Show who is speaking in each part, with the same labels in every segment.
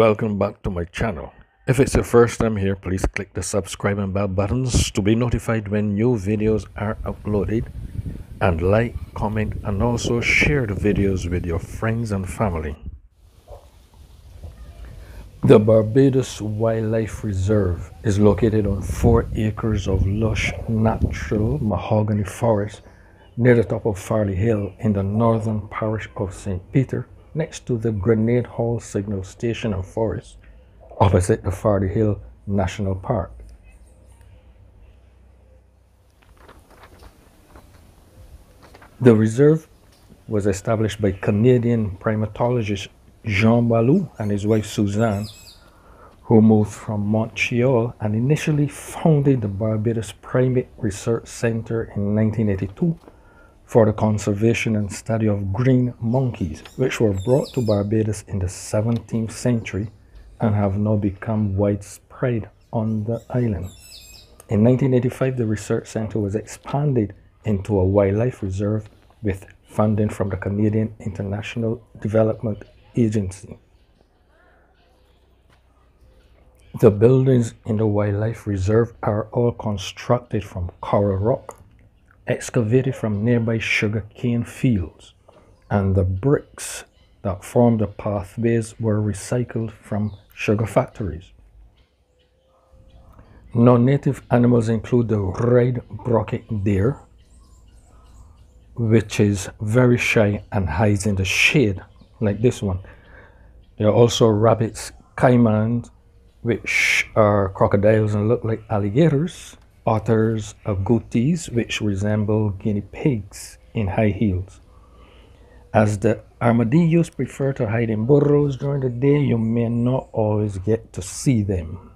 Speaker 1: Welcome back to my channel. If it's your first time here, please click the subscribe and bell buttons to be notified when new videos are uploaded and like, comment and also share the videos with your friends and family. The Barbados Wildlife Reserve is located on 4 acres of lush natural mahogany forest near the top of Farley Hill in the northern parish of St. Peter next to the Grenade Hall Signal Station and Forest, opposite the Farley Hill National Park. The reserve was established by Canadian primatologist Jean Baulu and his wife Suzanne, who moved from Montreal and initially founded the Barbados Primate Research Center in 1982 for the conservation and study of green monkeys, which were brought to Barbados in the 17th century and have now become widespread on the island. In 1985, the research center was expanded into a wildlife reserve with funding from the Canadian International Development Agency. The buildings in the wildlife reserve are all constructed from coral rock excavated from nearby sugarcane fields, and the bricks that formed the pathways were recycled from sugar factories. Non-native animals include the red brocket deer, which is very shy and hides in the shade, like this one. There are also rabbits, caimans, which are crocodiles and look like alligators, otters, of agoutis, which resemble guinea pigs in high heels. As the armadillos prefer to hide in burrows during the day, you may not always get to see them.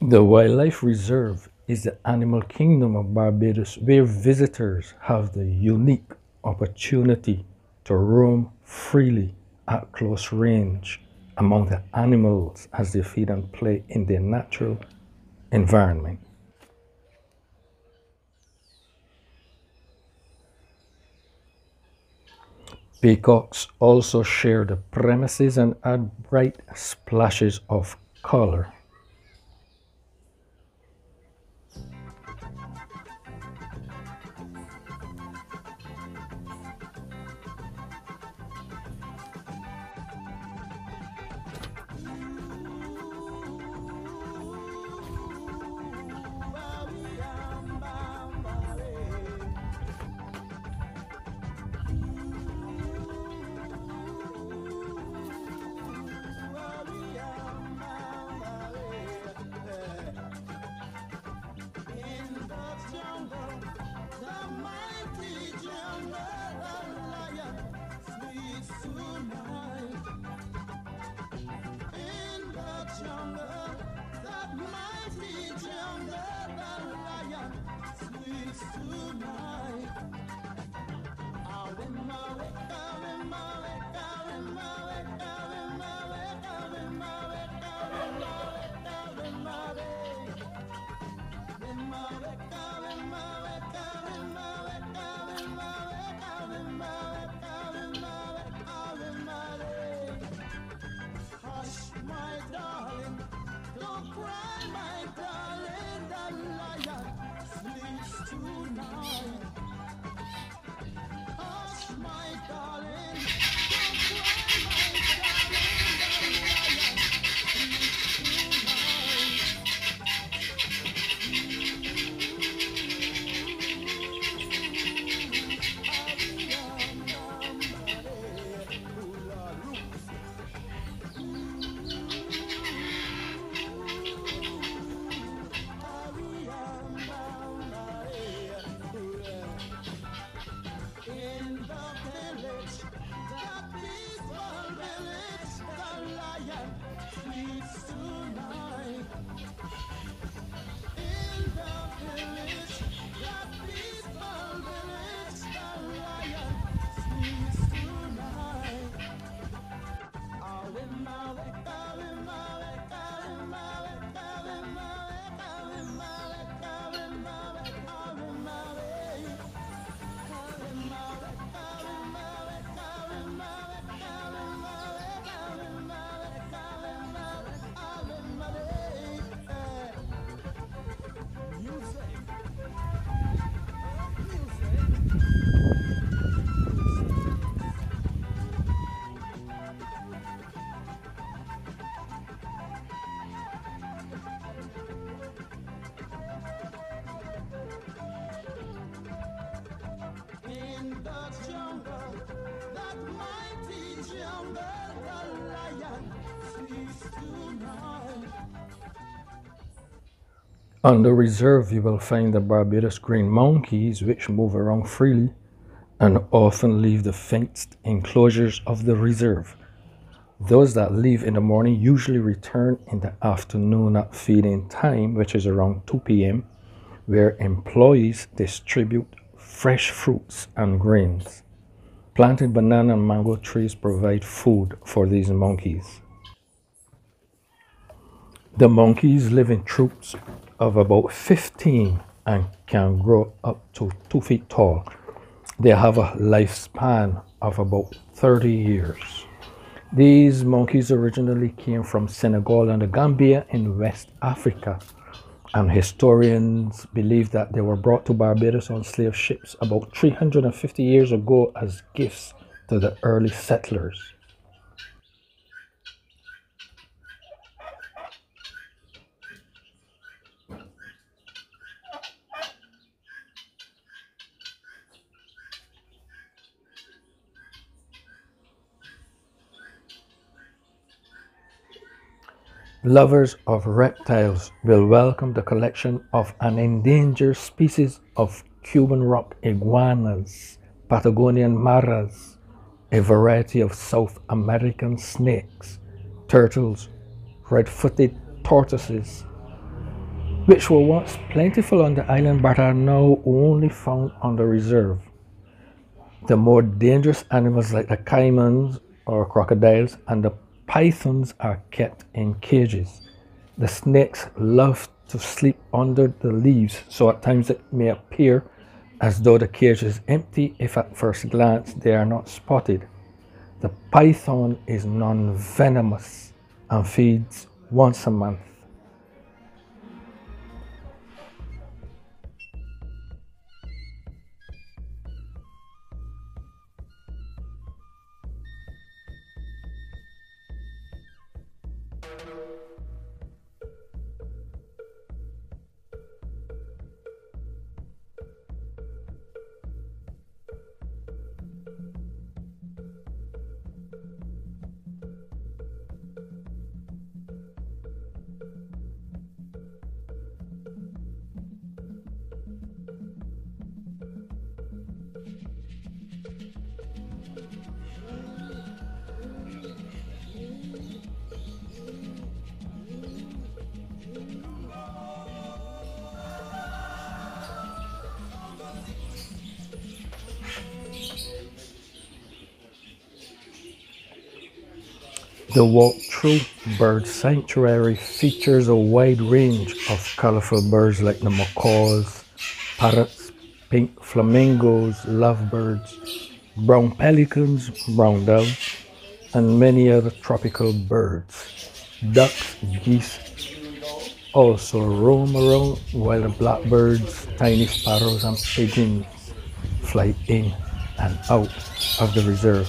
Speaker 1: The Wildlife Reserve is the animal kingdom of Barbados where visitors have the unique opportunity to roam freely at close range among the animals as they feed and play in their natural environment. Peacocks also share the premises and add bright splashes of color my darling. Don't cry, my darling. The lion sleeps tonight. On the reserve, you will find the Barbados green monkeys, which move around freely and often leave the fenced enclosures of the reserve. Those that leave in the morning usually return in the afternoon at feeding time, which is around 2 p.m., where employees distribute fresh fruits and grains. Planted banana and mango trees provide food for these monkeys. The monkeys live in troops of about 15 and can grow up to 2 feet tall. They have a lifespan of about 30 years. These monkeys originally came from Senegal and the Gambia in West Africa, and historians believe that they were brought to Barbados on slave ships about 350 years ago as gifts to the early settlers. Lovers of reptiles will welcome the collection of an endangered species of Cuban rock iguanas, Patagonian maras, a variety of South American snakes, turtles, red-footed tortoises, which were once plentiful on the island but are now only found on the reserve. The more dangerous animals like the caimans or crocodiles and the Pythons are kept in cages. The snakes love to sleep under the leaves, so at times it may appear as though the cage is empty if at first glance they are not spotted. The python is non venomous and feeds once a month. The walk-through bird sanctuary features a wide range of colorful birds like the macaws, parrots, pink flamingos, lovebirds, brown pelicans, brown doves, and many other tropical birds. Ducks, geese also roam around while the blackbirds, tiny sparrows, and pigeons fly in and out of the reserve.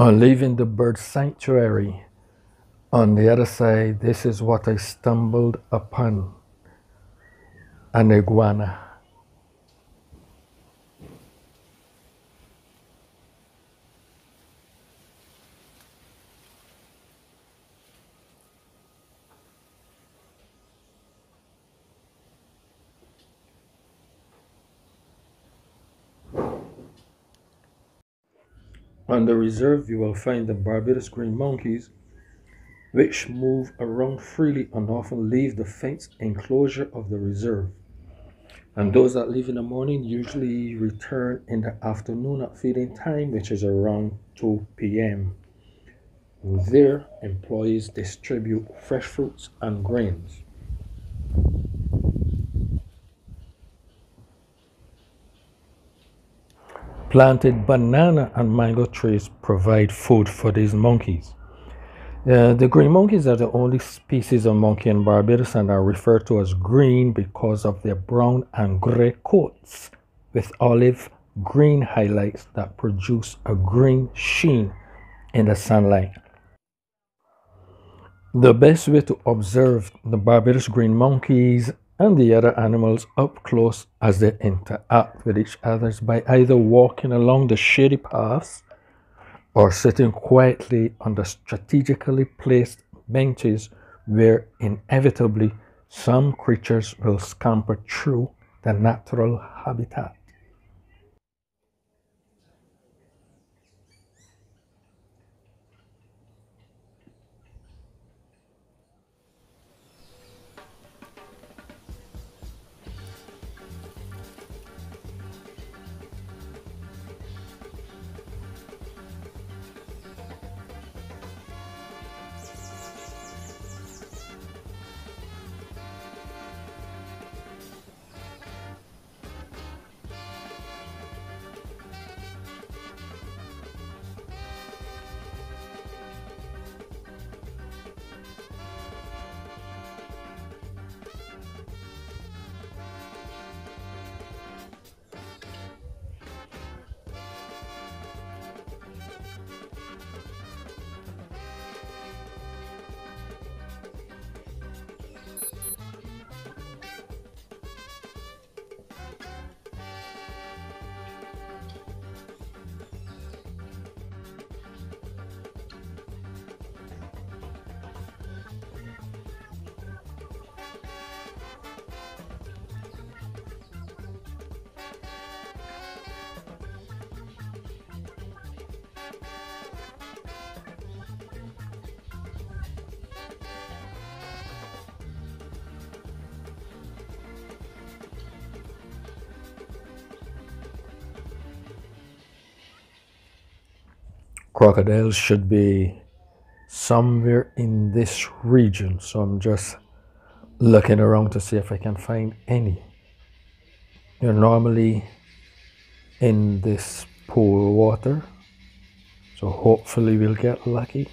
Speaker 1: On leaving the bird sanctuary, on the other side, this is what I stumbled upon an iguana. On the reserve, you will find the Barbados green monkeys, which move around freely and often leave the fenced enclosure of the reserve. And those that leave in the morning usually return in the afternoon at feeding time, which is around 2 p.m. There, employees distribute fresh fruits and grains. Planted banana and mango trees provide food for these monkeys. Uh, the green monkeys are the only species of monkey in Barbados and are referred to as green because of their brown and gray coats with olive green highlights that produce a green sheen in the sunlight. The best way to observe the Barbados green monkeys and the other animals up close as they interact with each other by either walking along the shady paths or sitting quietly on the strategically placed benches where inevitably some creatures will scamper through the natural habitat. Crocodiles should be somewhere in this region. So i'm just looking around to see if i can find any. They're normally in this pool water. So hopefully we'll get lucky.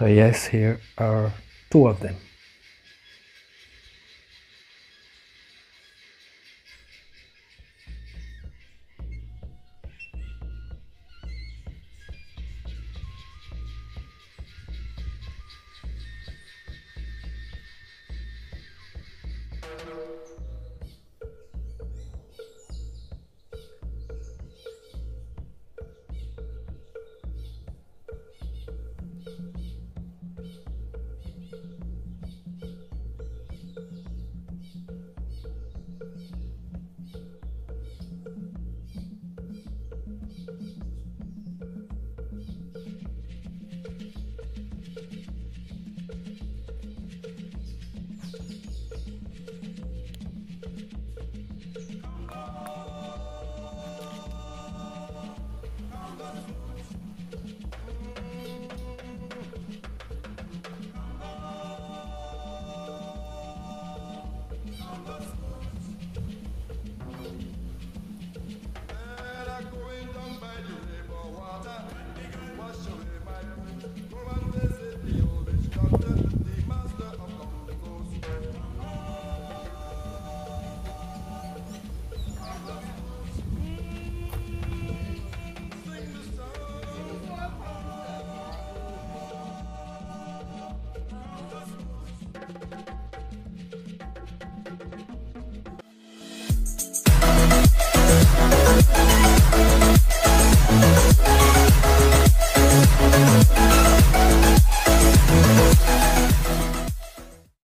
Speaker 1: Yes here are two of them you.